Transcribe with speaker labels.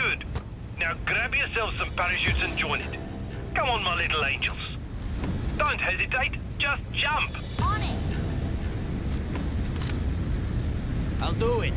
Speaker 1: Good. Now grab yourselves some parachutes and join it. Come on, my little angels. Don't hesitate, just jump.
Speaker 2: On it!
Speaker 3: I'll do it.